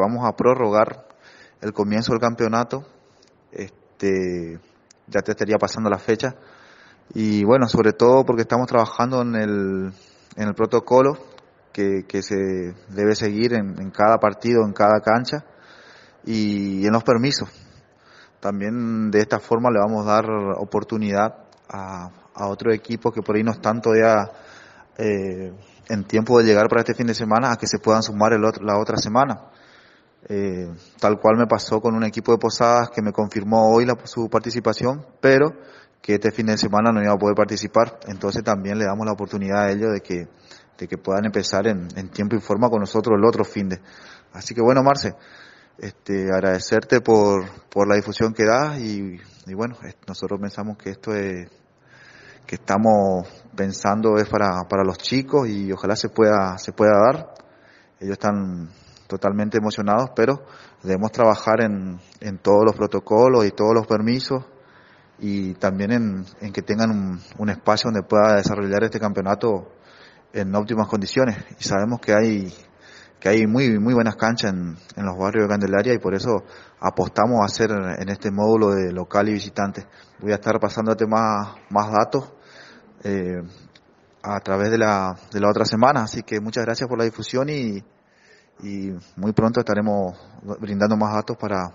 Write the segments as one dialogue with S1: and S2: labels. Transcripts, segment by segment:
S1: Vamos a prorrogar el comienzo del campeonato. Este, ya te estaría pasando la fecha. Y bueno, sobre todo porque estamos trabajando en el, protocolo que, se debe seguir en, en cada partido, en cada cancha y en los permisos. También de esta forma le vamos a dar oportunidad a, a otros equipos que por ahí no están todavía eh, en tiempo de llegar para este fin de semana a que se puedan sumar el otro, la otra semana. Eh, tal cual me pasó con un equipo de Posadas que me confirmó hoy la, su participación, pero que este fin de semana no iba a poder participar. Entonces también le damos la oportunidad a ellos de que, de que puedan empezar en, en tiempo y forma con nosotros el otro fin de. Así que bueno, Marce, este, agradecerte por, por la difusión que das y, y bueno, nosotros pensamos que esto es, que estamos pensando es para, para los chicos y ojalá se pueda, se pueda dar. Ellos están totalmente emocionados, pero debemos trabajar en, en todos los protocolos y todos los permisos y también en, en que tengan un, un, espacio donde pueda desarrollar este campeonato en óptimas condiciones. Y sabemos que hay que hay muy muy buenas canchas en, en los barrios de Candelaria y por eso apostamos a hacer en este módulo de local y visitante. Voy a estar pasándote más, más datos eh, a través de la, de la otra semana, así que muchas gracias por la difusión y, y muy pronto estaremos brindando más datos para,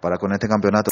S1: para con este campeonato.